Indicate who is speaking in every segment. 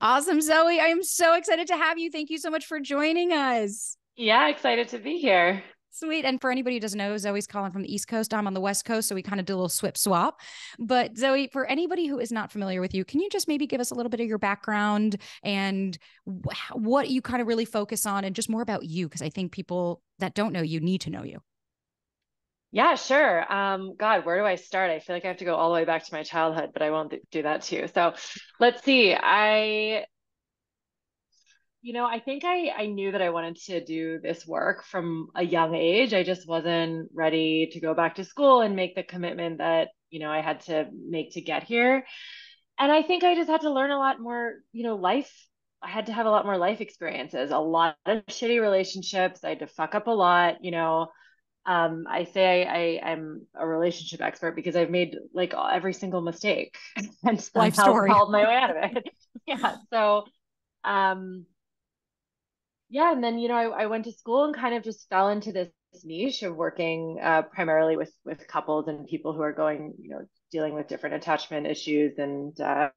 Speaker 1: Awesome, Zoe. I am so excited to have you. Thank you so much for joining us.
Speaker 2: Yeah, excited to be here.
Speaker 1: Sweet. And for anybody who doesn't know, Zoe's calling from the East Coast. I'm on the West Coast. So we kind of do a little swip swap. But Zoe, for anybody who is not familiar with you, can you just maybe give us a little bit of your background and what you kind of really focus on and just more about you? Because I think people that don't know you need to know you.
Speaker 2: Yeah, sure. Um, God, where do I start? I feel like I have to go all the way back to my childhood, but I won't do that too. So let's see. I, you know, I think I, I knew that I wanted to do this work from a young age. I just wasn't ready to go back to school and make the commitment that, you know, I had to make to get here. And I think I just had to learn a lot more, you know, life. I had to have a lot more life experiences, a lot of shitty relationships. I had to fuck up a lot, you know um, I say I, I am a relationship expert because I've made like every single mistake and
Speaker 1: life story
Speaker 2: called my way out of it. yeah. So, um, yeah, and then you know I, I went to school and kind of just fell into this niche of working uh, primarily with with couples and people who are going, you know, dealing with different attachment issues and uh,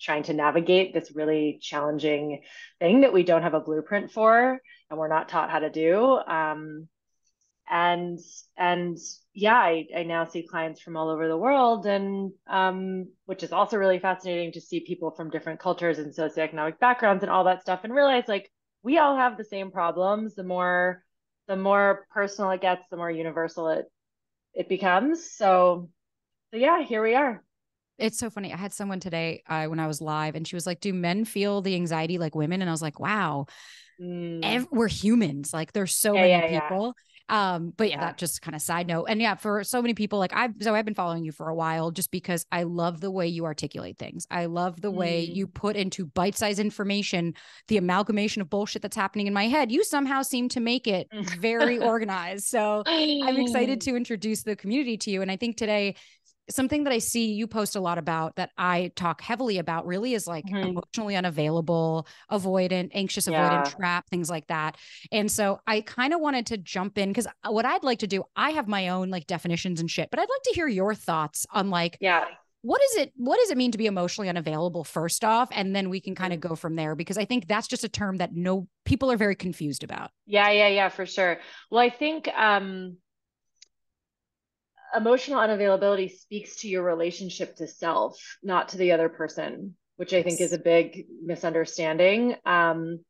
Speaker 2: trying to navigate this really challenging thing that we don't have a blueprint for and we're not taught how to do. Um, and and yeah I, I now see clients from all over the world and um, which is also really fascinating to see people from different cultures and socioeconomic backgrounds and all that stuff and realize like we all have the same problems the more the more personal it gets the more universal it it becomes so so yeah here we are
Speaker 1: it's so funny. I had someone today uh, when I was live, and she was like, "Do men feel the anxiety like women?" And I was like, "Wow, mm. ev- we're humans. Like, there's so yeah, many yeah, people." Yeah um, but yeah, yeah. that just kind of side note. And yeah, for so many people, like I've so I've been following you for a while just because I love the way you articulate things. I love the mm. way you put into bite-sized information the amalgamation of bullshit that's happening in my head. You somehow seem to make it very organized. So I'm excited to introduce the community to you. And I think today something that I see you post a lot about that I talk heavily about really is like mm-hmm. emotionally unavailable, avoidant, anxious avoidant trap, things like that. And so I kind of wanted to jump in because what I'd like to do, I have my own like definitions and shit, but I'd like to hear your thoughts on like,
Speaker 2: yeah.
Speaker 1: What is it? What does it mean to be emotionally unavailable first off? And then we can kind of mm-hmm. go from there because I think that's just a term that no people are very confused about.
Speaker 2: Yeah, yeah, yeah, for sure. Well, I think um emotional unavailability speaks to your relationship to self, not to the other person, which I think is a big misunderstanding. Um,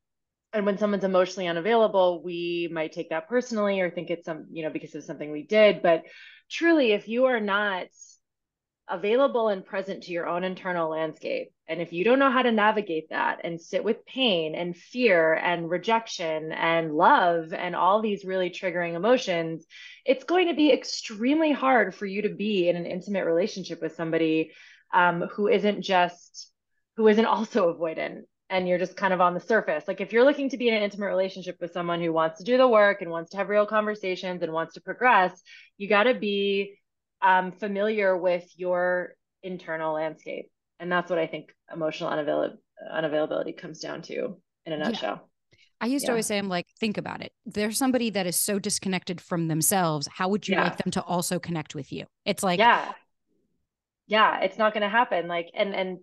Speaker 2: and when someone's emotionally unavailable, we might take that personally or think it's some, you know, because of something we did. But truly, if you are not available and present to your own internal landscape. And if you don't know how to navigate that and sit with pain and fear and rejection and love and all these really triggering emotions, it's going to be extremely hard for you to be in an intimate relationship with somebody um, who isn't just, who isn't also avoidant and you're just kind of on the surface. Like if you're looking to be in an intimate relationship with someone who wants to do the work and wants to have real conversations and wants to progress, you got to be um, familiar with your internal landscape. And that's what I think emotional unavail- unavailability comes down to in a nutshell.
Speaker 1: Yeah. I used yeah. to always say, I'm like, think about it. There's somebody that is so disconnected from themselves. How would you yeah. like them to also connect with you? It's like,
Speaker 2: yeah, yeah, it's not going to happen. Like, and and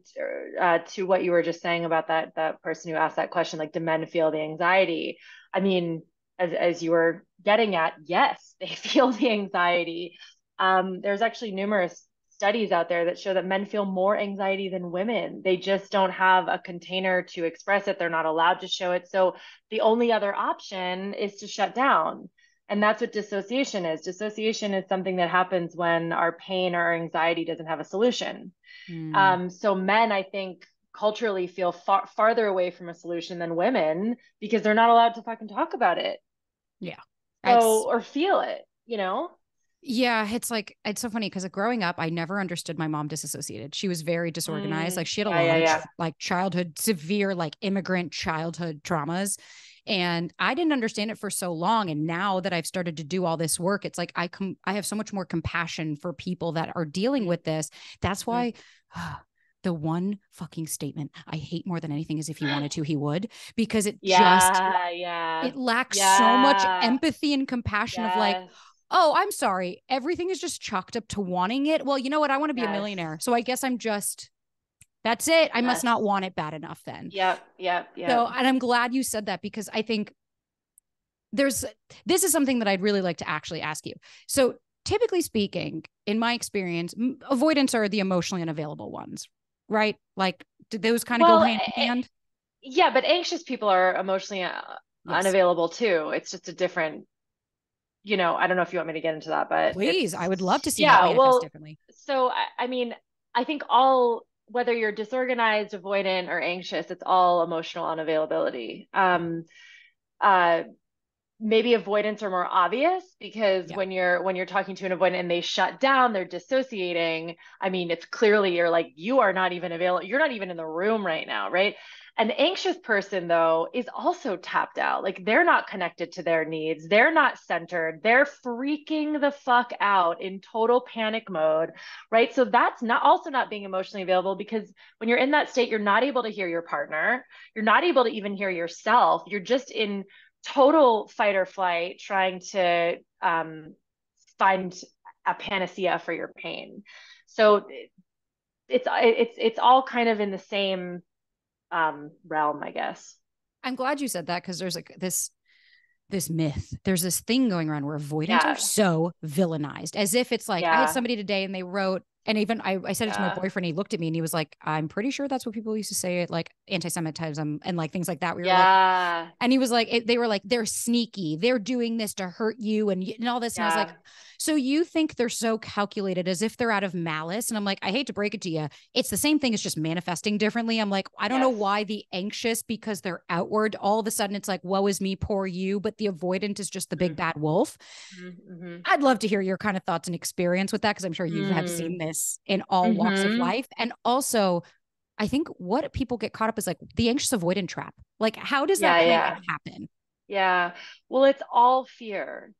Speaker 2: uh, to what you were just saying about that that person who asked that question, like, do men feel the anxiety? I mean, as as you were getting at, yes, they feel the anxiety. Um, there's actually numerous studies out there that show that men feel more anxiety than women. They just don't have a container to express it. They're not allowed to show it. So the only other option is to shut down. And that's what dissociation is. Dissociation is something that happens when our pain or anxiety doesn't have a solution. Mm. Um, so men, I think, culturally feel far farther away from a solution than women because they're not allowed to fucking talk about it.
Speaker 1: Yeah.
Speaker 2: So, or feel it, you know?
Speaker 1: Yeah, it's like it's so funny because growing up, I never understood my mom disassociated. She was very disorganized. Mm, like she had a yeah, lot yeah, of like childhood, severe like immigrant childhood traumas. And I didn't understand it for so long. And now that I've started to do all this work, it's like I come I have so much more compassion for people that are dealing with this. That's mm-hmm. why mm. the one fucking statement I hate more than anything is if he wanted to, he would, because it
Speaker 2: yeah,
Speaker 1: just
Speaker 2: yeah.
Speaker 1: it lacks yeah. so much empathy and compassion yes. of like, oh, I'm sorry, everything is just chalked up to wanting it. Well, you know what? I want to be yes. a millionaire. So I guess I'm just that's it. I yes. must not want it bad enough then.
Speaker 2: Yep. Yep. Yep.
Speaker 1: So, and I'm glad you said that because I think there's this is something that I'd really like to actually ask you. So, typically speaking, in my experience, avoidants are the emotionally unavailable ones, right? Like, did those kind of well, go hand in hand?
Speaker 2: Yeah, but anxious people are emotionally uh, yes. unavailable too. It's just a different, you know, I don't know if you want me to get into that, but
Speaker 1: please, I would love to see yeah, well, differently.
Speaker 2: So, I, I mean, I think all whether you're disorganized, avoidant, or anxious, it's all emotional unavailability. Um, uh, maybe avoidants are more obvious because yeah. when you're when you're talking to an avoidant and they shut down they're dissociating i mean it's clearly you're like you are not even available you're not even in the room right now right an anxious person, though, is also tapped out. Like they're not connected to their needs. They're not centered. They're freaking the fuck out in total panic mode, right? So that's not also not being emotionally available because when you're in that state, you're not able to hear your partner. You're not able to even hear yourself. You're just in total fight or flight trying to um, find a panacea for your pain. So it's it's it's all kind of in the same um, realm, I guess.
Speaker 1: I'm glad you said that because there's like this this myth. There's this thing going around where avoidants yeah. are so villainized, as if it's like yeah. I had somebody today and they wrote, and even I, I said yeah. it to my boyfriend. He looked at me and he was like, "I'm pretty sure that's what people used to say it like anti-Semitism and like things like that."
Speaker 2: We were yeah.
Speaker 1: Like, and he was like, it, they were like, they're sneaky. They're doing this to hurt you and and all this. And I was like, so you think they're so calculated as if they're out of malice. And I'm like, I hate to break it to you. It's the same thing as just manifesting differently. I'm like, I don't yes. know why the anxious, because they're outward, all of a sudden it's like, woe is me, poor you. But the avoidant is just the big mm-hmm. bad wolf. Mm-hmm, mm-hmm. I'd love to hear your kind of thoughts and experience with that because I'm sure you mm. have seen this in all walks of mm-hmm. life. And also, I think what people get caught up is like the anxious avoidant trap. Like, how does that yeah. happen?
Speaker 2: Yeah. Well, it's all fear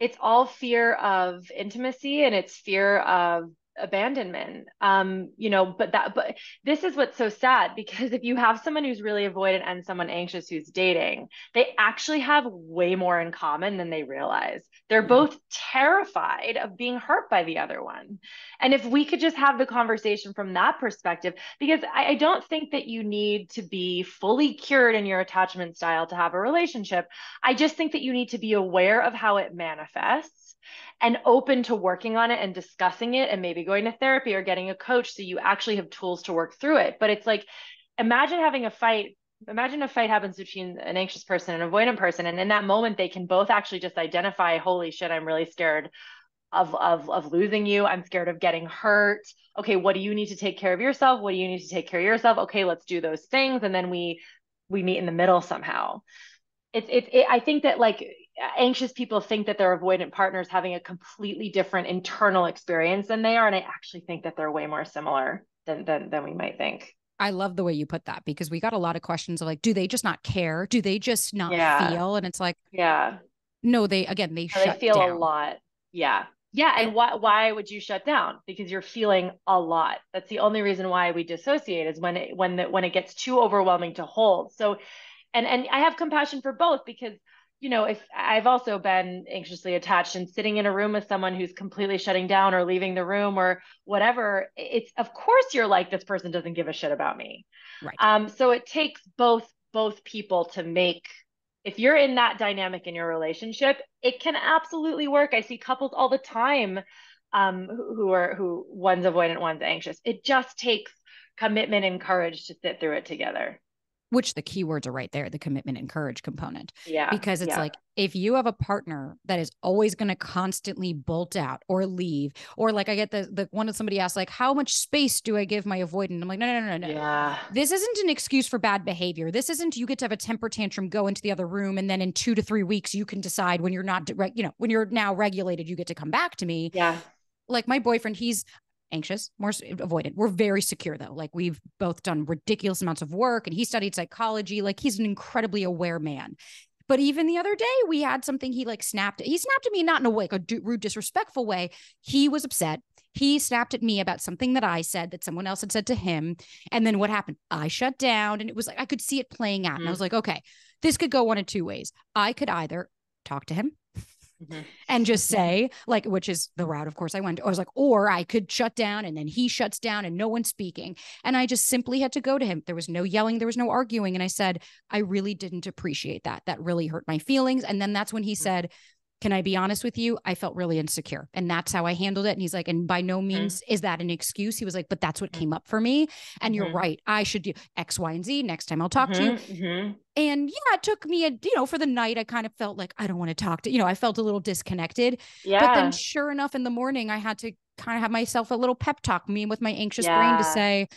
Speaker 2: it's all fear of intimacy and it's fear of abandonment. Um you know but that but this is what's so sad because if you have someone who's really avoidant and someone anxious who's dating they actually have way more in common than they realize they're hmm. both terrified of being hurt by the other one and if we could just have the conversation from that perspective because I, I don't think that you need to be fully cured in your attachment style to have a relationship i just think that you need to be aware of how it manifests and open to working on it and discussing it and maybe going to therapy or getting a coach so you actually have tools to work through it. But it's like, imagine having a fight. Imagine a fight happens between an anxious person and an avoidant person. And in that moment, they can both actually just identify, holy shit, I'm really scared of, of, of losing you. I'm scared of getting hurt. Okay, what do you need to take care of yourself? What do you need to take care of yourself? Okay, let's do those things. And then we we meet in the middle somehow. It's it's it, I think that like anxious people think that their avoidant partners having a completely different internal experience than they are and i actually think that they're way more similar than than, than we might think
Speaker 1: I love the way you put that because we got a lot of questions of like, do they just not care? Do they just not yeah. feel? And it's like,
Speaker 2: yeah,
Speaker 1: no, they again they
Speaker 2: they feel down. a lot. Yeah, yeah. And why why would you shut down? Because you're feeling a lot. That's the only reason why we dissociate is when it when the, when it gets too overwhelming to hold. So, and and I have compassion for both because you know, if I've also been anxiously attached and sitting in a room with someone who's completely shutting down or leaving the room or whatever, it's of course you're like, this person doesn't give a shit about me.
Speaker 1: Right.
Speaker 2: Um, so it takes both both people to make if you're in that dynamic in your relationship, it can absolutely work. I see couples all the time um, who, who are who one's avoidant, one's anxious. It just takes commitment and courage to sit through it together
Speaker 1: which the keywords are right there the commitment and courage component.
Speaker 2: Yeah
Speaker 1: because it's
Speaker 2: yeah.
Speaker 1: like if you have a partner that is always going to constantly bolt out or leave or like i get the the one that somebody asked like how much space do i give my avoidant? I'm like no no no no no.
Speaker 2: Yeah.
Speaker 1: This isn't an excuse for bad behavior. This isn't you get to have a temper tantrum go into the other room and then in two to three weeks you can decide when you're not you know when you're now regulated you get to come back to me.
Speaker 2: Yeah.
Speaker 1: Like my boyfriend he's anxious, more avoidant. We're very secure though. Like we've both done ridiculous amounts of work and he studied psychology. Like he's an incredibly aware man. But even the other day, we had something he like snapped. At he snapped at me, not in a way, like a rude, disrespectful way. He was upset. He snapped at me about something that I said that someone else had said to him. And then what happened? I shut down and it was like I could see it playing out. Mm-hmm. And I mm. was like, okay, this could go one of two ways. I could either talk to him mm-hmm. and just say, like, which is the route, of course, I went. I was like, or I could shut down and then he shuts down and no one's speaking. And I just simply had to go to him. There was no yelling, there was no arguing. And I said, I really didn't appreciate that. That really hurt my feelings. And then that's when he mm-hmm. said, can I be honest with you? I felt really insecure. And that's how I handled it. And he's like, and by no mm-hmm. means mm-hmm. is that an excuse. He was like, but that's what mm-hmm. came up for me. And mm-hmm. you're right. I should do X, Y, and Z. Next time I'll talk to you. Mm-hmm. Mm-hmm. And yeah, it took me a, you know, for the night, I kind of felt like I don't want to talk to, you know, I felt a little disconnected. Yeah. But then sure enough, in the morning, I had to kind of have myself a little pep talk, me with my anxious yeah. brain to say,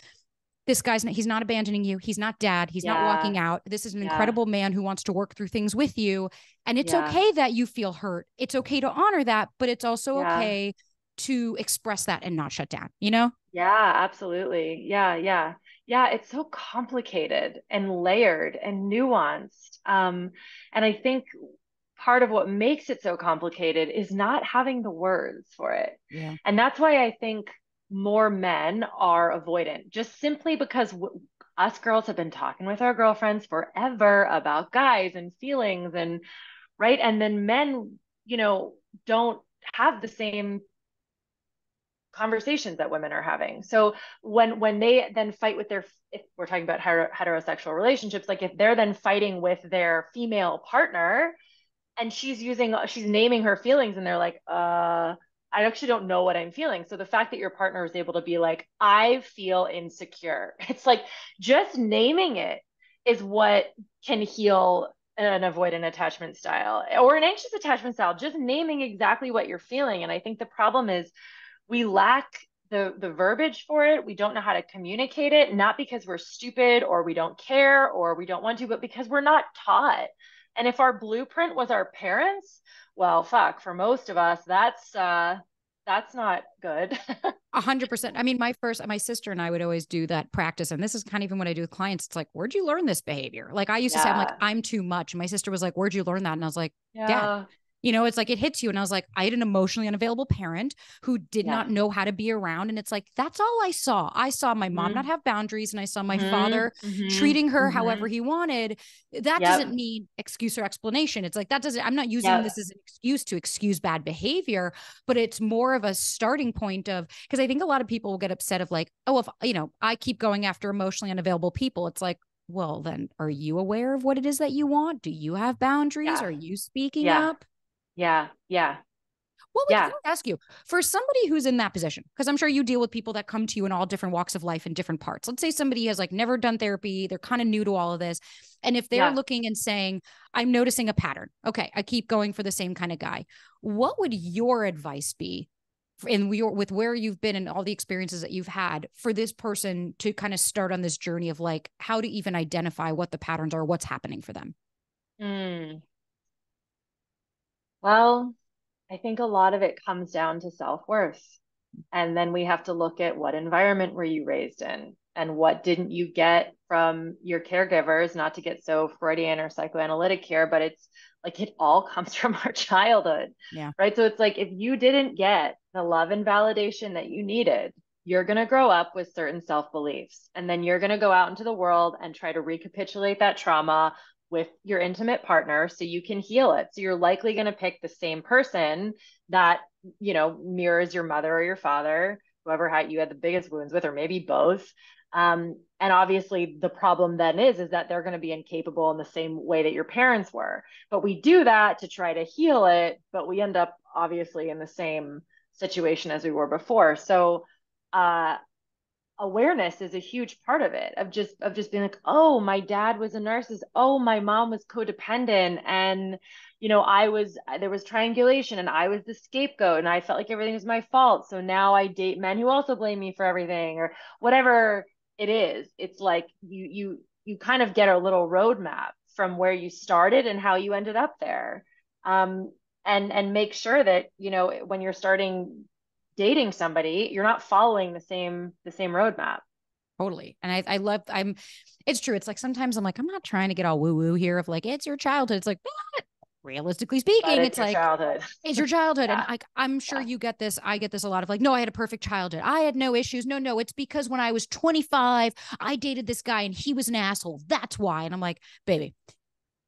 Speaker 1: this guy's not, he's not abandoning you. He's not dad. He's yeah. not walking out. This is an yeah. incredible man who wants to work through things with you. And it's yeah. okay that you feel hurt. It's okay to honor that, but it's also okay to express that and not shut down, you know?
Speaker 2: Yeah, absolutely. Yeah, yeah. Yeah, it's so complicated and layered and nuanced. Um, and I think part of what makes it so complicated is not having the words for it. Yeah. And that's why I think more men are avoidant just simply because w- us girls have been talking with our girlfriends forever about guys and feelings and right? And then men you know don't have the same conversations that women are having. So when when they then fight with their if we're talking about heterosexual relationships like if they're then fighting with their female partner and she's using she's naming her feelings and they're like uh I actually don't know what I'm feeling. So the fact that your partner is able to be like, I feel insecure, it's like just naming it is what can heal an avoidant attachment style or an anxious attachment style, just naming exactly what you're feeling. And I think the problem is we lack the, the verbiage for it. We don't know how to communicate it, not because we're stupid or we don't care or we don't want to, but because we're not taught. And if our blueprint was our parents, well, fuck, for most of us, that's uh that's not good.
Speaker 1: A hundred percent. I mean, my first, my sister and I would always do that practice. And this is kind of even what I do with clients. It's like, where'd you learn this behavior? Like I used yeah. to say, I'm like, I'm too much. my sister was like, where'd you learn that? And I was like, yeah. dad, you know, it's like it hits you. And I was like, I had an emotionally unavailable parent who did yeah. not know how to be around. And it's like, that's all I saw. I saw my mom mm-hmm. not have boundaries and I saw my mm-hmm. father mm-hmm. treating her mm-hmm. however he wanted. That yep. doesn't need excuse or explanation. It's like, that doesn't, I'm not using yep. this as an excuse to excuse bad behavior, but it's more of a starting point of, because I think a lot of people will get upset of like, oh, if, you know, I keep going after emotionally unavailable people. It's like, well, then are you aware of what it is that you want? Do you have boundaries? Yeah. Are you speaking yeah. up?
Speaker 2: Yeah. Yeah.
Speaker 1: What would yeah. I ask you for somebody who's in that position? Because I'm sure you deal with people that come to you in all different walks of life in different parts. Let's say somebody has like never done therapy, they're kind of new to all of this. And if they're yeah. looking and saying, I'm noticing a pattern, okay, I keep going for the same kind of guy. What would your advice be in we with where you've been and all the experiences that you've had for this person to kind of start on this journey of like how to even identify what the patterns are, what's happening for them?
Speaker 2: Mm. Well, I think a lot of it comes down to self worth. And then we have to look at what environment were you raised in and what didn't you get from your caregivers, not to get so Freudian or psychoanalytic here, but it's like it all comes from our childhood. Yeah. Right. So it's like if you didn't get the love and validation that you needed, you're going to grow up with certain self beliefs. And then you're going to go out into the world and try to recapitulate that trauma with your intimate partner so you can heal it. So you're likely going to pick the same person that, you know, mirrors your mother or your father, whoever had you had the biggest wounds with, or maybe both. Um, and obviously the problem then is is that they're going to be incapable in the same way that your parents were. But we do that to try to heal it, but we end up obviously in the same situation as we were before. So uh, awareness is a huge part of it of just of just being like oh my dad was a narcissist. Oh my mom was codependent. And you know i was there was triangulation and i was the scapegoat and i felt like everything was my fault. So now i date men who also blame me for everything or whatever it is. It's like you you you kind of get a little roadmap from where you started and how you ended up there. Um and and make sure that you know when you're starting dating somebody, you're not following the same the same roadmap.
Speaker 1: Totally. And I I love I'm it's true. It's like sometimes I'm like, I'm not trying to get all woo-woo here of like, it's your childhood. It's like, but realistically speaking, it's, it's like childhood. it's your childhood. yeah. And like I'm sure yeah. you get this. I get this a lot of like, no, I had a perfect childhood. I had no issues. No, no, it's because when I was 25, I dated this guy and he was an asshole. That's why. And I'm like, baby,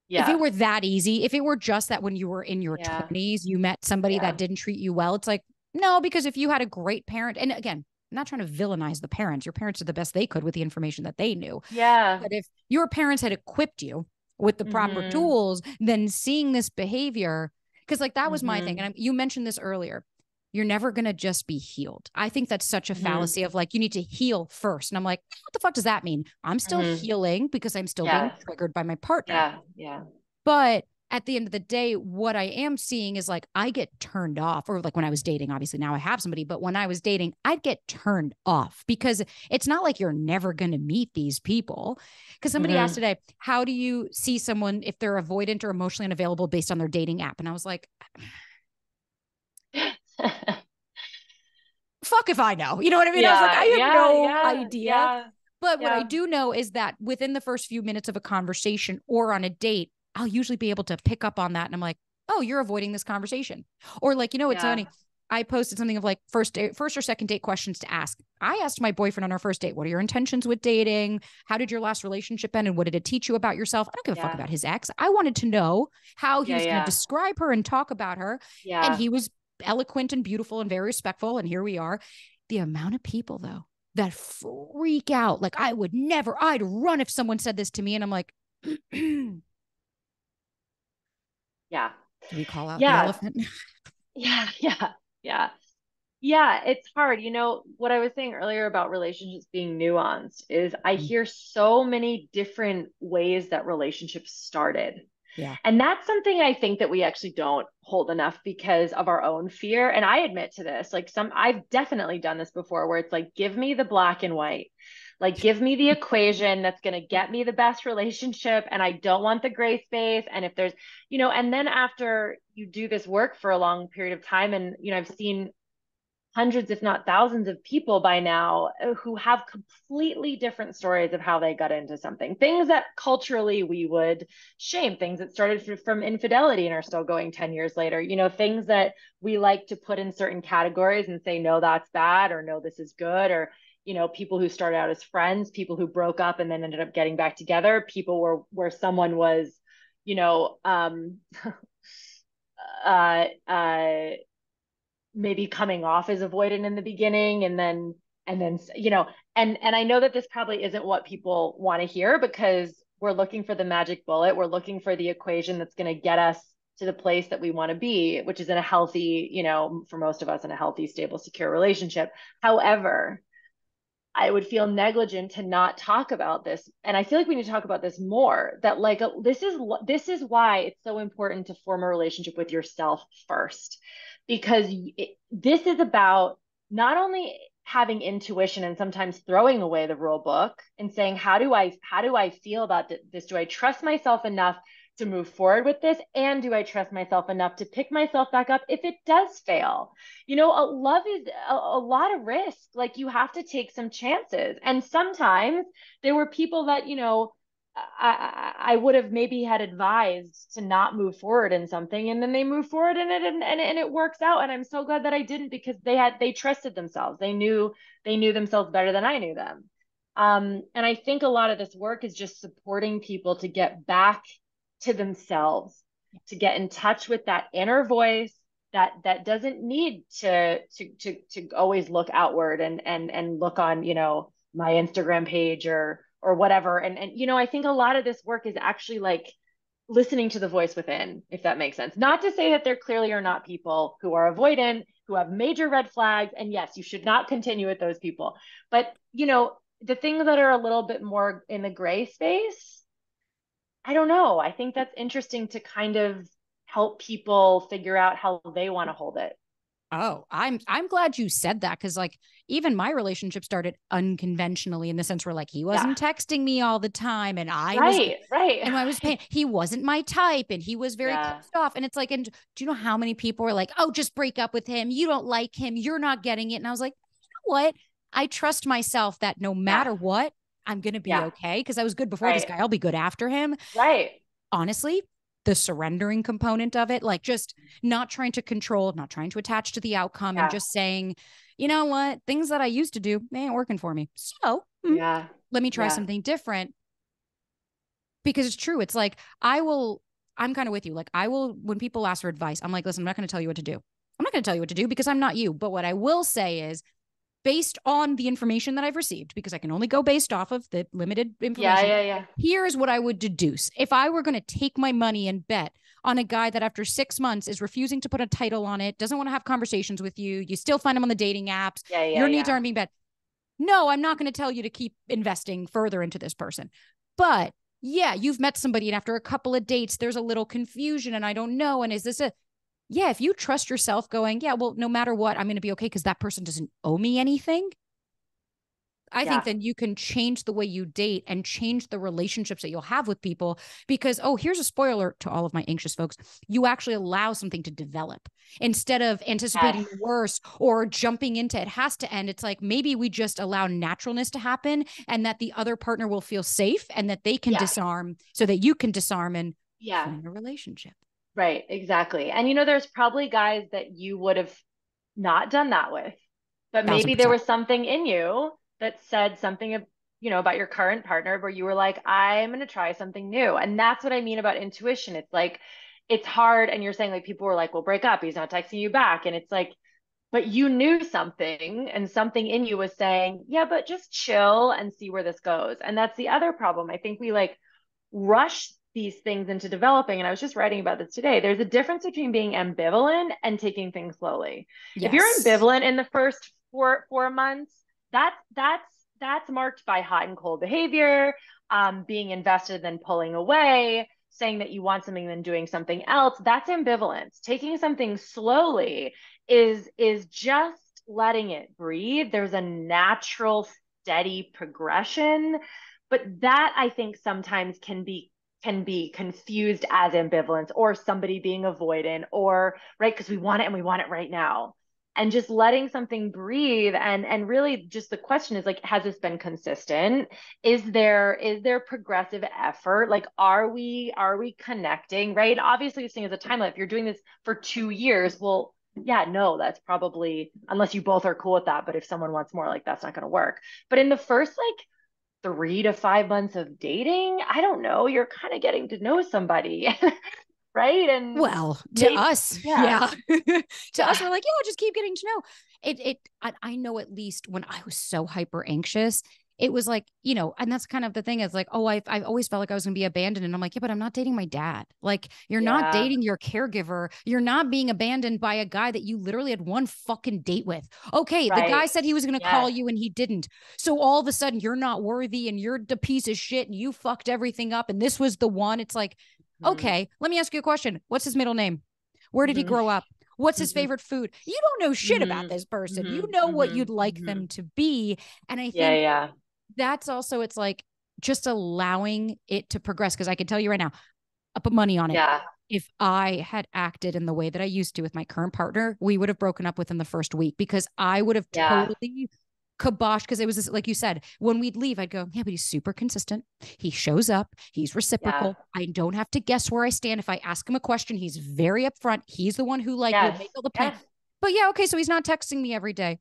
Speaker 1: Yeah. If it were that easy, if it were just that when you were in your yeah. 20s, you met somebody that didn't treat you well, it's like, no, because if you had a great parent, and again, I'm not trying to villainize the parents. Your parents did the best they could with the information that they knew.
Speaker 2: Yeah.
Speaker 1: But if your parents had equipped you with the proper mm-hmm. tools, then seeing this behavior, because like that was mm-hmm. my thing. Mm-hmm. And I, you mentioned this earlier. You're never going to just be healed. I think that's such a mm-hmm. fallacy of like, you need to heal first. And I'm like, what the fuck does that mean? I'm still mm-hmm. healing because I'm still yeah. being triggered by my partner.
Speaker 2: Yeah. Yeah.
Speaker 1: But at the end of the day, what I am seeing is like I get turned off, or like when I was dating, obviously now I have somebody, but when I was dating, I'd get turned off because it's not like you're never going to meet these people. Because somebody mm-hmm. asked today, how do you see someone if they're avoidant or emotionally unavailable based on their dating app? And I was like, fuck if I know. You know what I mean? Yeah, I was like, I have yeah, no yeah, idea. But what I do know is that within the first few minutes of a conversation or on a date, I'll usually be able to pick up on that. And I'm like, oh, you're avoiding this conversation. Or like, you know, it's yeah. funny. I posted something of like first date, first or second date questions to ask. I asked my boyfriend on our first date, what are your intentions with dating? How did your last relationship end? And what did it teach you about yourself? I don't give a yeah. fuck about his ex. I wanted to know how he yeah, was going to describe her and talk about her. Yeah. And he was eloquent and beautiful and very respectful. And here we are. The amount of people though that freak out, like I would never, I'd run if someone said this to me. And I'm like,
Speaker 2: Yeah.
Speaker 1: Do we call out yeah. the elephant?
Speaker 2: yeah, yeah, yeah. Yeah, it's hard. You know, what I was saying earlier about relationships being nuanced is I mm-hmm. hear so many different ways that relationships started.
Speaker 1: Yeah.
Speaker 2: And that's something I think that we actually don't hold enough because of our own fear. And I admit to this, like some I've definitely done this before where it's like, give me the black and white. Like, give me the equation that's going to get me the best relationship. And I don't want the gray space. And if there's, you know, and then after you do this work for a long period of time, and, you know, I've seen hundreds, if not thousands of people by now uh, who have completely different stories of how they got into something. Things that culturally we would shame, things that started from infidelity and are still going 10 years later, you know, things that we like to put in certain categories and say, no, that's bad, or no, this is good, or, you know people who started out as friends people who broke up and then ended up getting back together people where where someone was you know um uh uh maybe coming off as avoidant in the beginning and then and then you know and and i know that this probably isn't what people want to hear because we're looking for the magic bullet. We're looking for the equation that's going to get us to the place that we want to be which is in a healthy you know for most of us in a healthy stable secure relationship. However I would feel negligent to not talk about this. And I feel like we need to talk about this more that like uh, this is this is why it's so important to form a relationship with yourself first because it, this is about not only having intuition and sometimes throwing away the rule book and saying how do I how do I feel about this do I trust myself enough to move forward with this? And do I trust myself enough to pick myself back up if it does fail? You know, a, love is a, a lot of risk. Like you have to take some chances. And sometimes there were people that, you know, I, I would have maybe had advised to not move forward in something and then they move forward in it and, and, and it works out and i'm so glad that i didn't because they had they trusted themselves they knew they knew themselves better than i knew them um, and i think a lot of this work is just supporting people to get back to themselves to get in touch with that inner voice that that doesn't need to to to to always look outward and and and look on you know my Instagram page or or whatever. And and you know I think a lot of this work is actually like listening to the voice within if that makes sense. Not to say that there clearly are not people who are avoidant who have major red flags and yes you should not continue with those people. But you know the things that are a little bit more in the gray space I don't know. I think that's interesting to kind of help people figure out how they want to hold it.
Speaker 1: Oh, I'm I'm glad you said that because like even my relationship started unconventionally in the sense where like he wasn't yeah. texting me all the time and I
Speaker 2: right, was right.
Speaker 1: And I was paying he wasn't my type and he was very yeah. closed off. And it's like, and do you know how many people are like, oh, just break up with him. You don't like him. You're not getting it. And I was like, you know what? I trust myself that no matter yeah. what, I'm going to be yeah. okay because I was good before right. this guy. I'll be good after him.
Speaker 2: Right.
Speaker 1: Honestly, the surrendering component of it, like just not trying to control, not trying to attach to the outcome, yeah. and just saying, you know what, things that I used to do, they ain't working for me. So,
Speaker 2: mm, yeah,
Speaker 1: let me try yeah. something different. because it's true. It's like I will I'm kind of with you. Like I will when people ask for advice, I'm like, listen, I'm not going to tell you what to do. I'm not going to tell you what to do because I'm not you. But what I will say is based on the information that I've received, because I can only go based off of the limited information.
Speaker 2: Yeah, yeah, yeah.
Speaker 1: Here's what I would deduce. If I were going to take my money and bet on a guy that after six months is refusing to put a title on it, doesn't want to have conversations with you, you still find him on the dating apps,
Speaker 2: yeah, yeah,
Speaker 1: your needs
Speaker 2: yeah.
Speaker 1: aren't being met. No, I'm not going to tell you to keep investing further into this person. But yeah, you've met somebody and after a couple of dates, there's a little confusion and I don't know. And is this a, yeah, if you trust yourself going, yeah, well, no matter what, I'm going to be okay because that person doesn't owe me anything. I yeah. think then you can change the way you date and change the relationships that you'll have with people because, oh, here's a spoiler to all of my anxious folks. You actually allow something to develop instead of anticipating yes. the worst or jumping into it has to end. It's like maybe we just allow naturalness to happen and that the other partner will feel safe and that they can disarm so that you can disarm and
Speaker 2: yeah.
Speaker 1: find a relationship.
Speaker 2: Right, exactly. And you know, there's probably guys that you would have not done that with, but maybe there was something in you that said something of you know about your current partner where you were like i'm going to try something new. And that's what i mean about intuition. It's like it's hard and you're saying like people were like well break up. He's not texting you back. And it's like but you knew something and something in you was saying yeah but just chill and see where this goes. And that's the other problem. I think we like rush these things into developing and i was just writing about this today there's a difference between being ambivalent and taking things slowly yes. if you're ambivalent in the first four four months that's that's that's marked by hot and cold behavior, um, being invested then pulling away, saying that you want something then doing something else. That's ambivalence. Taking something slowly is is just letting it breathe. There's a natural steady progression, but that I think sometimes can be can be confused as ambivalence or somebody being avoidant or right because we want it and we want it right now. And just letting something breathe and and really just the question is like has this been consistent? Is there is there progressive effort? Like are we are we connecting right? Obviously this thing is a timeline if you're doing this for two years. Well yeah no that's probably unless you both are cool with that but if someone wants more like that's not going to work. But in the first like three to five months of dating? I don't know. You're kind of getting to know somebody right? And
Speaker 1: well to us yeah, yeah. to us we're like yeah just keep getting to know. It it I, I know at least when i was so hyper anxious it was like you know and that's kind of the thing is like oh I've, I've always felt like i was going to be abandoned and i'm like yeah but i'm not dating my dad like you're yeah. not dating your caregiver you're not being abandoned by a guy that you literally had one fucking date with okay right. the guy said he was going to yes. call you and he didn't so all of a sudden you're not worthy and you're the piece of shit and you fucked everything up and this was the one it's like Mm-hmm. Okay, let me ask you a question. What's his middle name? Where did mm-hmm. he grow up? What's his mm-hmm. favorite food? You don't know shit about mm-hmm. this person. You mm-hmm. know what you'd like them to be. And I think
Speaker 2: yeah, yeah.
Speaker 1: That's also it's like just allowing it to progress. Cause I can tell you right now, I put money on it.
Speaker 2: Yeah.
Speaker 1: If I had acted in the way that I used to with my current partner, we would have broken up within the first week because I would have yeah. totally kibosh because it was this, like you said when we'd leave i'd go yeah but he's super consistent he shows up he's reciprocal yeah. i don't have to guess where i stand if i ask him a question he's very upfront he's the one who like yes. will make all the plans yes. but yeah okay so he's not texting me every day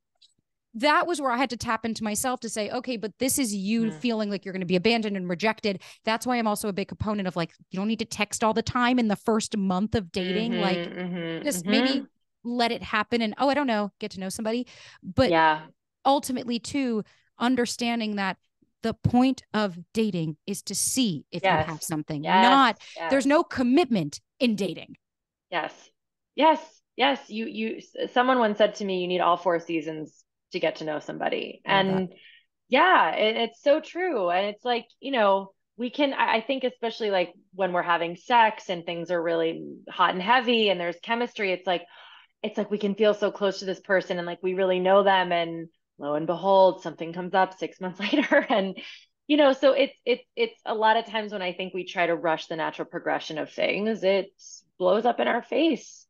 Speaker 1: that was where I had to tap into myself to say, okay, but this is you mm. feeling like you're going to be abandoned and rejected. That's why I'm also a big component of like, you don't need to text all the time in the first month of dating. Mm-hmm, like, mm-hmm, just mm-hmm. maybe let it happen and, oh, I don't know, get to know somebody. But
Speaker 2: yeah
Speaker 1: ultimately too understanding that the point of dating is to see if yes. you have something yes. not yes. there's no commitment in dating
Speaker 2: yes yes yes you you someone once said to me you need all four seasons to get to know somebody. And that. yeah it, it's so true. And it's like you know we can i think especially like when we're having sex and things are really hot and heavy and there's chemistry it's like it's like we can feel so close to this person and like we really know them. And lo and behold something comes up six months later. And you know so it's it's it's a lot of times when i think we try to rush the natural progression of things it blows up in our face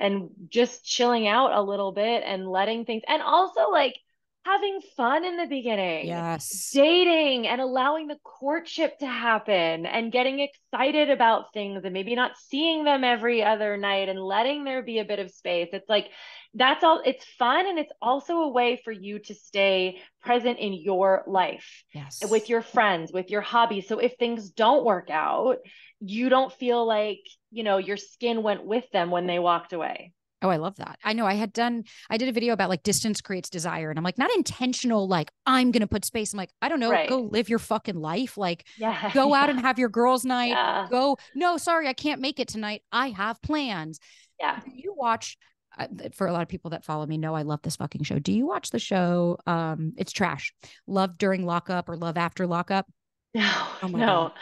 Speaker 2: and just chilling out a little bit and letting things and also like having fun in the beginning.
Speaker 1: Yes.
Speaker 2: Dating and allowing the courtship to happen and getting excited about things and maybe not seeing them every other night and letting there be a bit of space. It's like that's all it's fun and it's also a way for you to stay present in your life.
Speaker 1: Yes.
Speaker 2: With your friends, with your hobbies. So if things don't work out, you don't feel like, you know, your skin went with them when they walked away.
Speaker 1: Oh, I love that. I know I had done, I did a video about like distance creates desire. And I'm like, not intentional, like, I'm going to put space. I'm like, I don't know, right. go live your fucking life. Like, yeah. go out and have your girls' night. Yeah. Go, no, sorry, I can't make it tonight. I have plans.
Speaker 2: Yeah.
Speaker 1: Do You watch, uh, for a lot of people that follow me know I love this fucking show. Do you watch the show? Um, it's trash. Love during lockup or love after lockup?
Speaker 2: No, oh my no. God.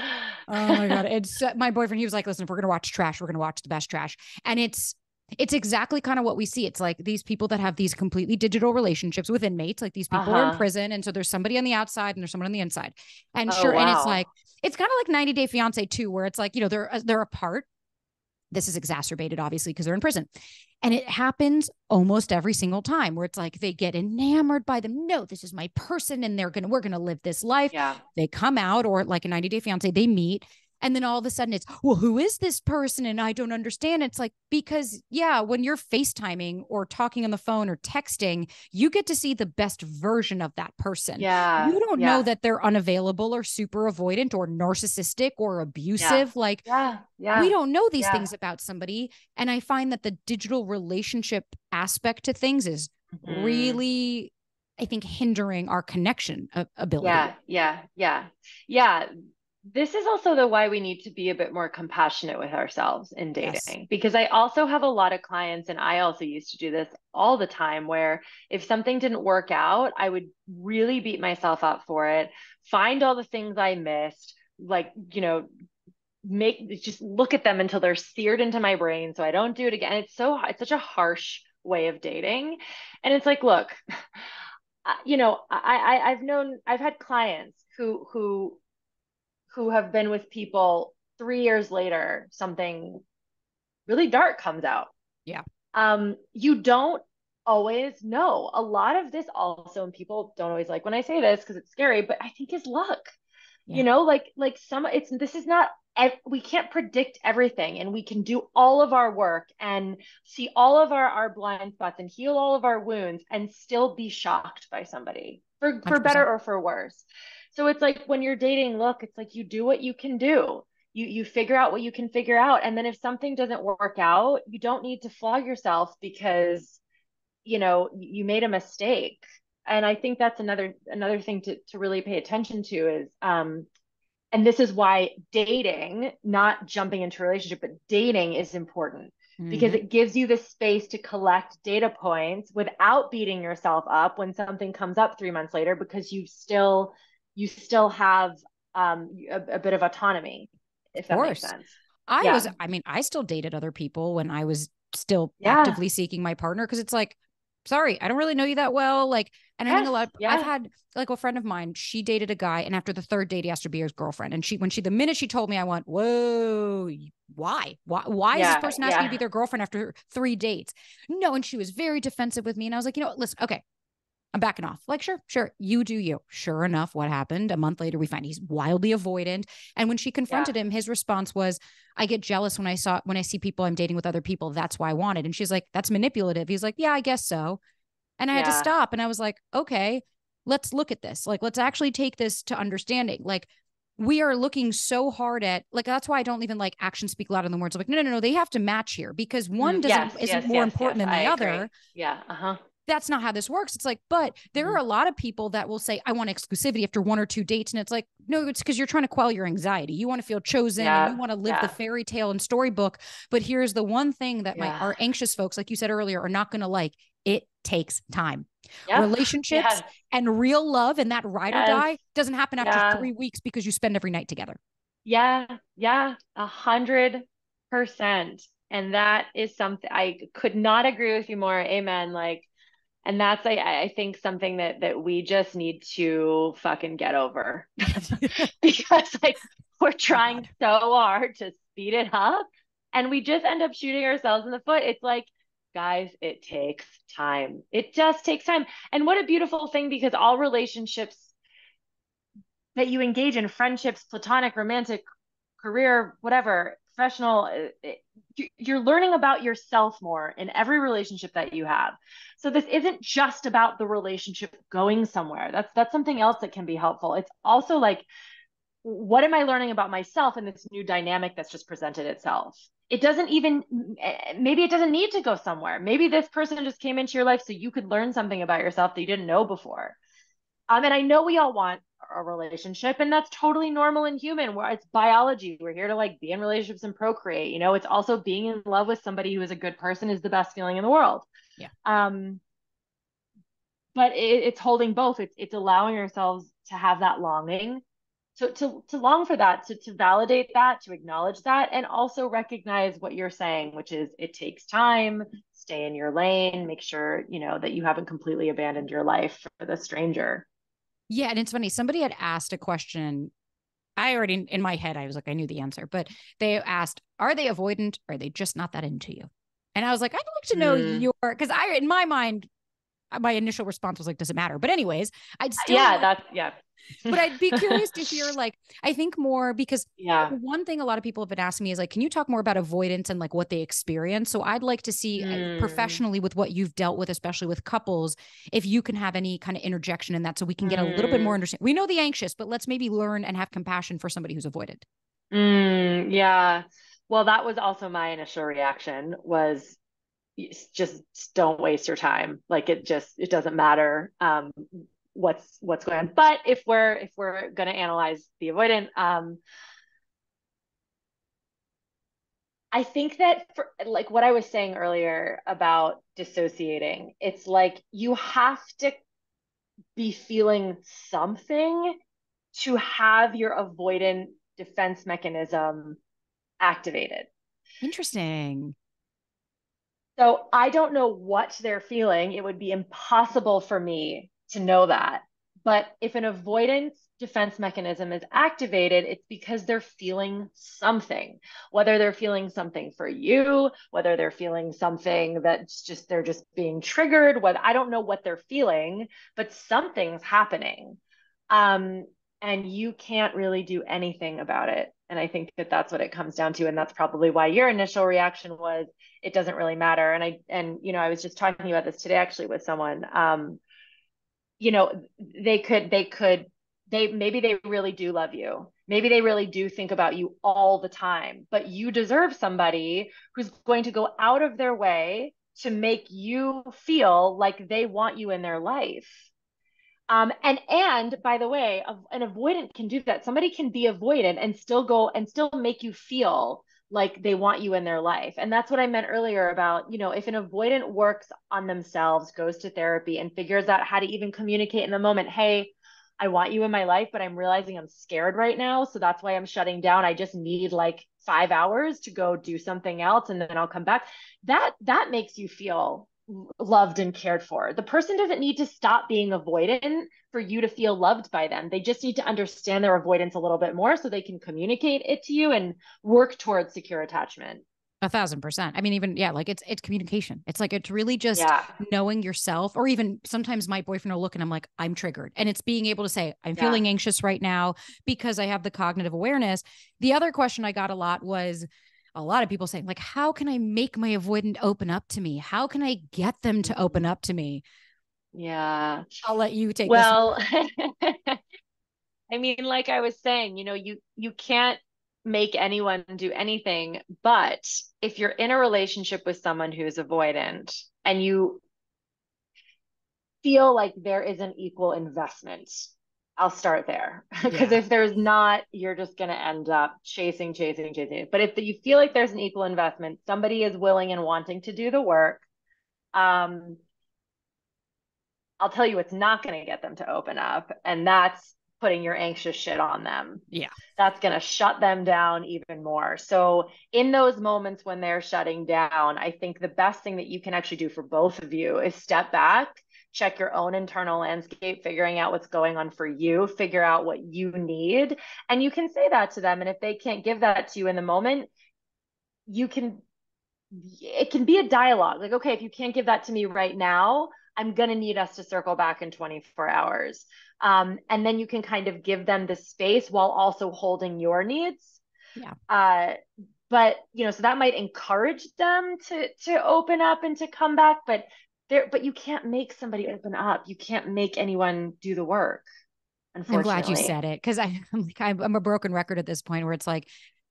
Speaker 1: Oh my God. It's uh, my boyfriend. He was like, listen, if we're going to watch trash, we're going to watch the best trash. And it's, it's exactly kind of what we see. It's like these people that have these completely digital relationships with inmates, like these people uh-huh. are in uh-huh. prison. And so there's somebody on the outside and there's someone on the inside. And oh, sure, wow. and it's like, it's kind of like 90 Day Fiance too, where it's like, you know, they're uh, they're apart. This is exacerbated, obviously, because they're in prison. And it happens almost every single time where it's like they get enamored by them. No, this is my person, and they're gonna, we're gonna live this life.
Speaker 2: Yeah.
Speaker 1: They come out, or like a 90 Day Fiance, they meet and then all of a sudden it's, well, who is this person? And I don't understand. It's like, because yeah, when you're FaceTiming or talking on the phone or texting, you get to see the best version of that person.
Speaker 2: Yeah.
Speaker 1: You don't
Speaker 2: yeah.
Speaker 1: know that they're unavailable or super avoidant or narcissistic or abusive.
Speaker 2: Yeah.
Speaker 1: Like,
Speaker 2: yeah. Yeah.
Speaker 1: we don't know these yeah. things about somebody. And I find that the digital relationship aspect to things is mm-hmm. really I think hindering our connection ability.
Speaker 2: Yeah, yeah, yeah, yeah this is also the why we need to be a bit more compassionate with ourselves in dating yes. because i also have a lot of clients and i also used to do this all the time where if something didn't work out i would really beat myself up for it find all the things i missed like you know make just look at them until they're seared into my brain so i don't do it again it's so it's such a harsh way of dating and it's like look uh, you know i, I i've known i've had clients who who who have been with people three years later, something really dark comes out.
Speaker 1: Yeah.
Speaker 2: Um, you don't always know. A lot of this also, and people don't always like when I say this because it's scary, but I think is luck. Yeah. You know, like like some it's this is not we can't predict everything and we can do all of our work and see all of our, our blind spots and heal all of our wounds and still be shocked by somebody for, for better or for worse so it's like when you're dating, look, it's like you do what you can do. You you figure out what you can figure out. And then if something doesn't work out, you don't need to flog yourself because you know you made a mistake. And I think that's another another thing to to really pay attention to is um and this is why dating, not jumping into a relationship, but dating is important mm-hmm. because it gives you the space to collect data points without beating yourself up when something comes up three months later because you've still you still have um, a, a, bit of autonomy, if that makes sense.
Speaker 1: I yeah. was, I mean, I still dated other people when I was still yeah. actively seeking my partner because it's like, sorry, I don't really know you that well. Like, and yes, I think a lot, of, yeah. I've had like a friend of mine, she dated a guy, and after the third date, he asked her to be his girlfriend. And she, when she, the minute she told me, I went, whoa, why? Why, why yeah, is this person asking you to be their girlfriend after three dates? No. And she was very defensive with me. And I was like, you know, what? listen, okay, I'm backing off. Like, sure, sure, you do you. Sure enough, what happened? A month later, we find he's wildly avoidant. And when she confronted yeah. him, his response was, I get jealous when I saw when I see people I'm dating with other people. That's why I wanted. And she's like, That's manipulative. He's like, Yeah, I guess so. And I yeah. had to stop. And I was like, okay, let's look at this. Like, let's actually take this to understanding. Like, we are looking so hard at like that's why I don't even like actions speak louder than words. I'm like, no, no, no, no, they have to match here because one mm, doesn't yes, isn't yes, more yes, important than the I other. Agree.
Speaker 2: Yeah. Uh-huh
Speaker 1: that's not how this works. It's like, but there mm-hmm. are a lot of people that will say, I want exclusivity after one or two dates. And it's like, no, it's because you're trying to quell your anxiety. You want to feel chosen yeah. and you want to live yeah. the fairy tale and storybook. But here's the one thing that yeah. my our anxious folks, like you said earlier, are not going to like. It takes time. Relationships and real love and that ride yes. or die doesn't happen after three weeks because you spend every night together.
Speaker 2: Yeah. Yeah. A hundred percent. And that is something I could not agree with you more. Amen. Like and that's I, I think something that that we just need to fucking get over because like we're trying so hard to speed it up and we just end up shooting ourselves in the foot it's like guys, it takes time. It just takes time. And what a beautiful thing because all relationships that you engage in, friendships, platonic, romantic, career, whatever, professional, uh, you're learning about yourself more in every relationship that you have. So this isn't just about the relationship going somewhere. That's that's something else that can be helpful. It's also like what am I learning about myself in this new dynamic that's just presented itself? It doesn't even, eh, maybe it doesn't need to go somewhere. Maybe this person just came into your life so you could learn something about yourself that you didn't know before. Um, and I know we all want a relationship, and that's totally normal and human. Where it's biology, we're here to like be in relationships and procreate. You know, it's also being in love with somebody who is a good person is the best feeling in the world.
Speaker 1: Yeah.
Speaker 2: Um, but it, it's holding both. It's it's allowing ourselves to have that longing to, to, to long for that, to, to validate that, to acknowledge that, and also recognize what you're saying, which is it takes time, stay in your lane, make sure, you know, that you haven't completely abandoned your life for the stranger.
Speaker 1: Yeah. And it's funny, somebody had asked a question. I already, in my head, I was like, I knew the answer, but they asked, are they avoidant? Or are they just not that into you? And I was like, I'd like to know mm. your, because I, in my mind, my initial response was like, does it matter? But anyways, I'd still
Speaker 2: yeah, that's yeah
Speaker 1: but I'd be curious to hear like I think more because yeah one thing a lot of people have been asking me is like can you talk more about avoidance and like what they experience so I'd like to see mm. professionally with what you've dealt with especially with couples if you can have any kind of interjection in that so we can get mm. a little bit more mm. understanding we know the anxious but let's maybe learn and have compassion for somebody who's avoided
Speaker 2: mm, yeah well that was also my initial reaction was just don't waste your time like it just it doesn't matter um what's what's going on. But if we're if we're going to analyze the avoidant, um, I think that for like what I was saying earlier about dissociating, it's like you have to be feeling something to have your avoidant defense mechanism activated.
Speaker 1: Interesting.
Speaker 2: So I don't know what they're feeling. It would be impossible for me to know that. But if an avoidance defense mechanism is activated, it's because they're feeling something, whether they're feeling something for you, whether they're feeling something that's just they're just being triggered, What I don't know what they're feeling, but something's happening. Um, and you can't really do anything about it. And I think that that's what it comes down to. And that's probably why your initial reaction was, it doesn't really matter. And I, and, you know, I was just talking about this today actually with someone. Um, you know they could they could they maybe they really do love you maybe they really do think about you all the time but you deserve somebody who's going to go out of their way to make you feel like they want you in their life um, and and by the way an avoidant can do that somebody can be avoidant and still go and still make you feel like they want you in their life. And that's what I meant earlier about, you know, if an avoidant works on themselves, goes to therapy and figures out how to even communicate in the moment, hey, I want you in my life, but I'm realizing I'm scared right now. So that's why I'm shutting down. I just need like five hours to go do something else and then I'll come back. That that makes you feel loved and cared for. The person doesn't need to stop being avoidant for you to feel loved by them. They just need to understand their avoidance a little bit more so they can communicate it to you and work towards secure attachment.
Speaker 1: A thousand percent. I mean, even yeah, like it's it's communication. It's like it's really just yeah. knowing yourself, or even sometimes my boyfriend will look and I'm like, I'm triggered. And it's being able to say, I'm yeah. feeling anxious right now because I have the cognitive awareness. The other question I got a lot was, a lot of people saying like how can i make my avoidant open up to me? How can i get them to open up to me?
Speaker 2: Yeah.
Speaker 1: I'll let you take
Speaker 2: well i mean like i was saying you know you you can't make anyone do anything but if you're in a relationship with someone who's avoidant and you feel like there is an equal investment I'll start there because yeah. if there's not, you're just going to end up chasing, chasing, chasing. But if you feel like there's an equal investment, somebody is willing and wanting to do the work, um, I'll tell you, it's not going to get them to open up, and that's putting your anxious shit on them.
Speaker 1: Yeah,
Speaker 2: that's going to shut them down even more. So in those moments when they're shutting down, I think the best thing that you can actually do for both of you is step back check your own internal landscape, figuring out what's going on for you, figure out what you need. And you can say that to them. And if they can't give that to you in the moment, you can it can be a dialogue. Like, okay, if you can't give that to me right now, I'm going to need us to circle back in 24 hours. Um, and then you can kind of give them the space while also holding your needs.
Speaker 1: Yeah.
Speaker 2: Uh, but you know, so that might encourage them to to open up and to come back. But there, but you can't make somebody open up. You can't make anyone do the work.
Speaker 1: I'm glad you said it because I'm like I'm a broken record at this point where it's like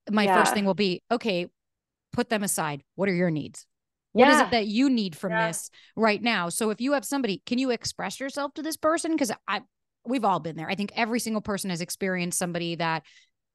Speaker 1: my yeah. first thing will be okay, put them aside. What are your needs? What yeah. is it that you need from yeah. this right now? So if you have somebody, can you express yourself to this person? Because I we've all been there. I think every single person has experienced somebody that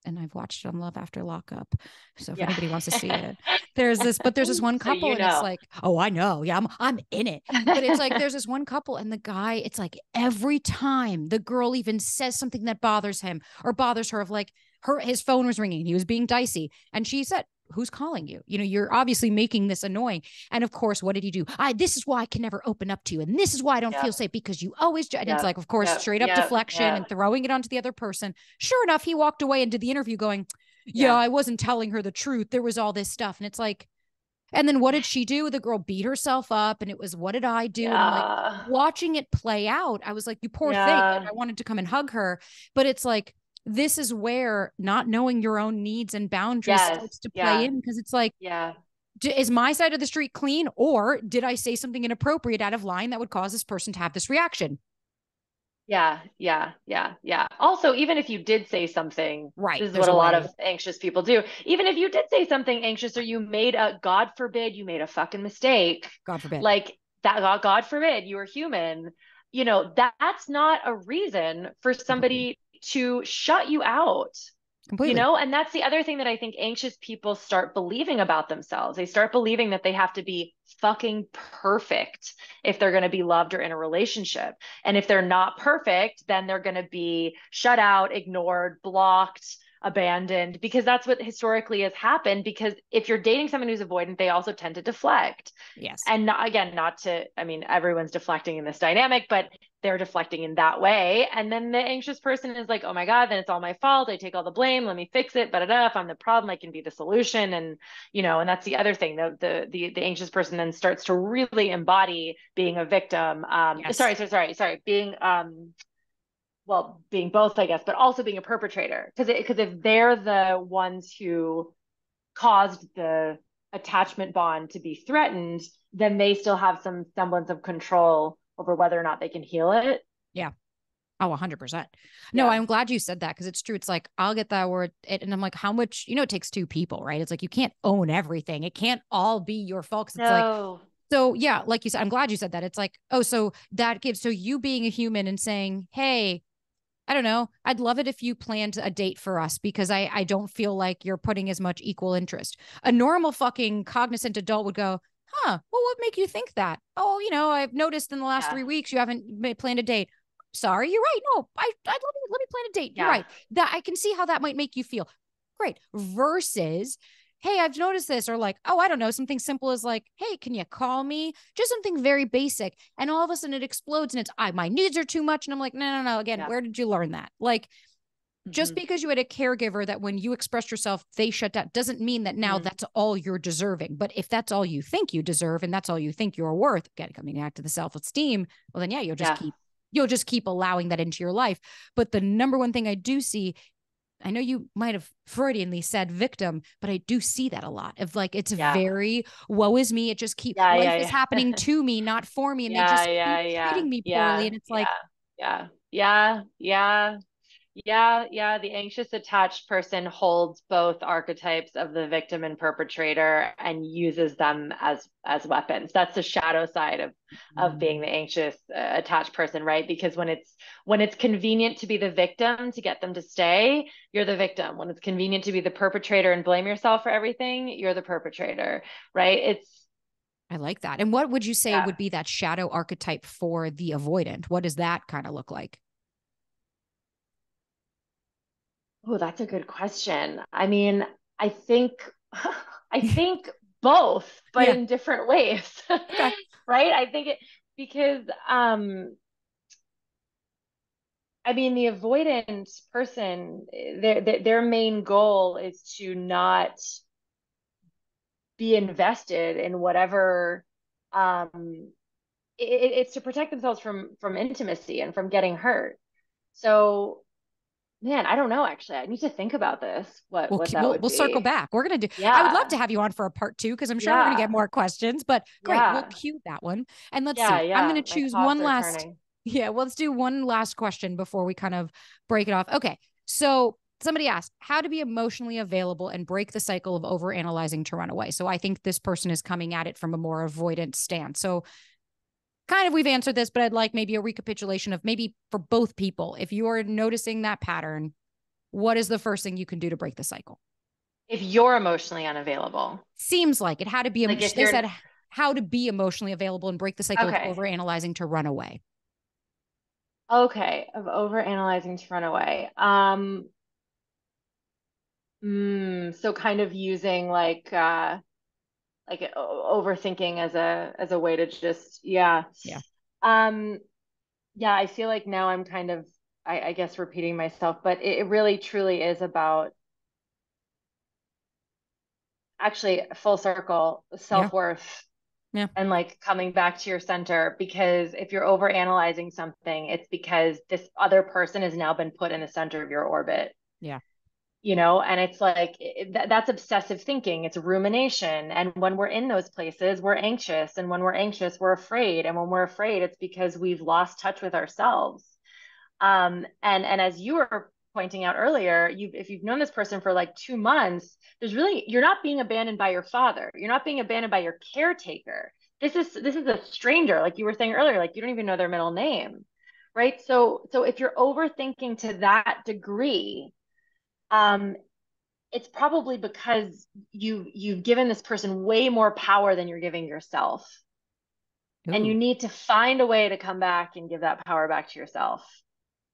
Speaker 1: and I've watched it on Love After Lockup. So if yeah. anybody wants to see it, there's this, but there's this one couple so you know. and it's like, oh, I know. Yeah, I'm I'm in it. But it's like there's this one couple and the guy, it's like every time the girl even says something that bothers him or bothers her of like her his phone was ringing, he was being dicey. And she said, who's calling you? You know, you're obviously making this annoying. And of course, what did he do? I this is why I can never open up to you. And this is why I don't feel safe because you always and it's like, of course, straight up deflection and throwing it onto the other person. Sure enough, he walked away and did the interview going, Yeah, yeah I wasn't telling her the truth. There was all this stuff. And it's like, and then what did she do? The girl beat herself up, and it was, what did I do? Yeah. And I'm like, watching it play out, I was like, you poor yeah. thing. And I wanted to come and hug her, but it's like, this is where not knowing your own needs and boundaries yes. starts to play yeah. in because it's like,
Speaker 2: yeah,
Speaker 1: is my side of the street clean or did I say something inappropriate out of line that would cause this person to have this reaction?
Speaker 2: Yeah, yeah, yeah, yeah. Also, even if you did say something,
Speaker 1: right,
Speaker 2: this is what a, lot of anxious people do. Even if you did say something anxious or you made a God forbid you made a fucking mistake.
Speaker 1: God forbid.
Speaker 2: Like that God, God forbid you were human. You know, that, that's not a reason for somebody to shut you out. Completely. You know, and that's the other thing that I think anxious people start believing about themselves. They start believing that they have to be fucking perfect if they're going to be loved or in a relationship. And if they're not perfect, then they're going to be shut out, ignored, blocked, abandoned because that's what historically has happened because if you're dating someone who's avoidant they also tend to deflect
Speaker 1: yes
Speaker 2: and not, again not to i mean everyone's deflecting in this dynamic but they're deflecting in that way. And then the anxious person is like oh my god then it's all my fault. I take all the blame. Let me fix it. But if i'm the problem i can be the solution. And you know and that's the other thing. The the the, the anxious person then starts to really embody being a victim um yes. sorry sorry sorry sorry. Being um well being both i guess but also being a perpetrator. Because it, because if they're the ones who caused the attachment bond to be threatened then they still have some semblance of control over whether or not they can heal it
Speaker 1: yeah Oh, 100%. No, yeah. I'm glad you said that because it's true. It's like, I'll get that word. And I'm like, how much, you know, it takes two people, right? It's like, you can't own everything. It can't all be your fault. It's no. like, so yeah, like you said, I'm glad you said that. It's like, oh, so that gives, so you being a human and saying, hey, I don't know. I'd love it if you planned a date for us because I I don't feel like you're putting as much equal interest. A normal fucking cognizant adult would go, "Huh? Well, what make you think that? Oh, you know, I've noticed in the last yeah. three weeks you haven't eh, planned a date. Sorry, you're right. No, I I'd let me let me plan a date. Yeah. You're right. That I can see how that might make you feel. Great. Versus hey, I've noticed this, or like, oh, I don't know, something simple as like, hey, can you call me? Just something very basic. And all of a sudden it explodes and it's, I, my needs are too much. And I'm like, no, no, no. Again, yeah. where did you learn that? Like, mm-hmm. just because you had a caregiver that when you expressed yourself, they shut down doesn't mean that now mm-hmm. that's all you're deserving. But if that's all you think you deserve and that's all you think you're worth, again, coming back to the self esteem, well, then yeah, you'll just yeah. keep you'll just keep allowing that into your life. But the number one thing I do see I know you might have Freudianly said victim, but I do see that a lot of like it's yeah. very woe is me. It just keeps yeah, life is happening to me, not for me, and they just keep treating me poorly. And it's like,
Speaker 2: yeah, yeah, yeah, yeah, yeah. The anxious attached person holds both archetypes of the victim and perpetrator and uses them as as weapons. That's the shadow side of mm-hmm. of being the anxious uh, attached person, right? Because when it's when it's convenient to be the victim to get them to stay, you're the victim. When it's convenient to be the perpetrator and blame yourself for everything, you're the perpetrator, right? It's
Speaker 1: I like that. And what would you say yeah. would be that shadow archetype for the avoidant? What does that kind of look like?
Speaker 2: Oh, that's a good question. I mean, I think I think both, but yeah. in different ways. Okay. right? I think it because um I mean the avoidant person their their main goal is to not be invested in whatever um it, it's to protect themselves from from intimacy and from getting hurt so man i don't know actually i need to think about this what,
Speaker 1: we'll,
Speaker 2: what
Speaker 1: we'll, we'll circle back we're gonna do yeah i would love to have you on for a part two because i'm sure yeah. we're gonna get more questions but great yeah. we'll cue that one and let's see i'm gonna choose one last turning. yeah well, let's do one last question before we kind of break it off okay so somebody asked how to be emotionally available and break the cycle of over analyzing to run away. So I think this person is coming at it from a more avoidant stance. So kind of we've answered this, but I'd like maybe a recapitulation of maybe for both people. If you are noticing that pattern, what is the first thing you can do to break the cycle?
Speaker 2: If you're emotionally unavailable.
Speaker 1: Seems like it. How to be like they said how to be emotionally available and break the cycle okay. of over analyzing to run away.
Speaker 2: Okay, of over analyzing to run away. Um Mm, so kind of using like uh like overthinking as a as a way to just yeah.
Speaker 1: Yeah.
Speaker 2: Um yeah, I feel like now I'm kind of I, I guess repeating myself, but it, it really truly is about actually full circle self-worth
Speaker 1: yeah.
Speaker 2: and like coming back to your center because if you're over analyzing something it's because this other person has now been put in the center of your orbit
Speaker 1: yeah
Speaker 2: you know and it's like it, that's obsessive thinking. It's rumination. And when we're in those places we're anxious. And when we're anxious we're afraid. And when we're afraid it's because we've lost touch with ourselves. Um and and as you were pointing out earlier you if you've known this person for like 2 months there's really you're not being abandoned by your father. You're not being abandoned by your caretaker. This is this is a stranger like you were saying earlier like you don't even know their middle name right? So so if you're overthinking to that degree um, it's probably because you you've given this person way more power than you're giving yourself. Ooh. And you need to find a way to come back and give that power back to yourself.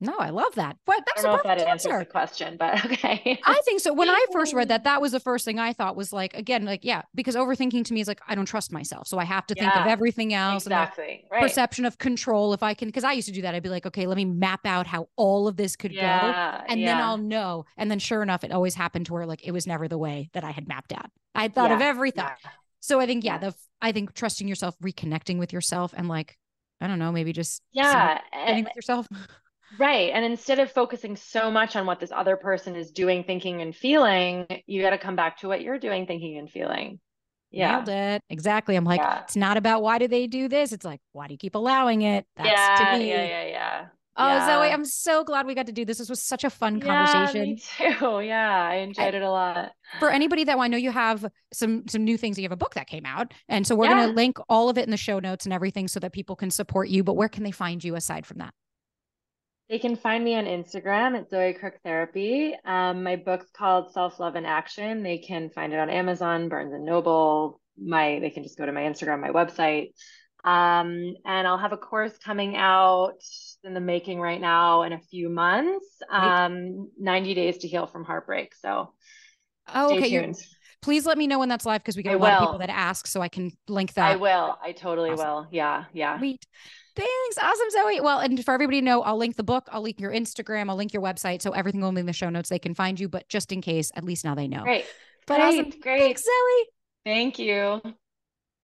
Speaker 1: No, I love that. But
Speaker 2: that's I don't know if that answer. answers the question, but okay.
Speaker 1: I think so. When I first read that, that was the first thing I thought was like, again, like, yeah, because overthinking to me is like, I don't trust myself. So I have to yeah, think of everything else.
Speaker 2: Exactly.
Speaker 1: And right. Perception of control. If I can, because I used to do that, I'd be like, okay, let me map out how all of this could yeah, go. And yeah. then I'll know. And then sure enough, it always happened to where like it was never the way that I had mapped out. I thought of everything. So I think, yeah, the, I think trusting yourself, reconnecting with yourself and like, I don't know, maybe just
Speaker 2: yeah,
Speaker 1: with yourself.
Speaker 2: Right. And instead of focusing so much on what this other person is doing, thinking, and feeling, you got to come back to what you're doing, thinking, and feeling.
Speaker 1: Yeah. Nailed it. Exactly. I'm like, yeah. it's not about why do they do this? It's like, why do you keep allowing it?
Speaker 2: That's yeah, to me. Yeah, yeah, oh, yeah.
Speaker 1: Oh, yeah. Zoe, I'm so glad we got to do this. This was such a fun conversation.
Speaker 2: Yeah, me too. Yeah, I enjoyed I, it a lot.
Speaker 1: For anybody that I know you have some some new things. You have a book that came out, and so we're yeah. going to link all of it in the show notes and everything so that people can support you. But where can they find you aside from that?
Speaker 2: They can find me on Instagram at Zoe Crook Therapy. Um, my book's called Self Love in Action. They can find it on Amazon, Barnes and Noble. My they can just go to my Instagram, my website. Um, and I'll have a course coming out in the making right now in a few months. Um, 90 days to heal from heartbreak. So
Speaker 1: oh, okay. Please let me know when that's live because we get I a lot will. of people that ask, so I can link that.
Speaker 2: I will. I totally awesome. will. Yeah. Yeah.
Speaker 1: Sweet. Thanks. Awesome, Zoe. Well, and for everybody to know, I'll link the book, I'll link your Instagram, I'll link your website. So everything will be in the show notes. They can find you, but just in case, at least now they know.
Speaker 2: Great.
Speaker 1: But
Speaker 2: great,
Speaker 1: awesome. Great. Thanks, Zoe.
Speaker 2: Thank you.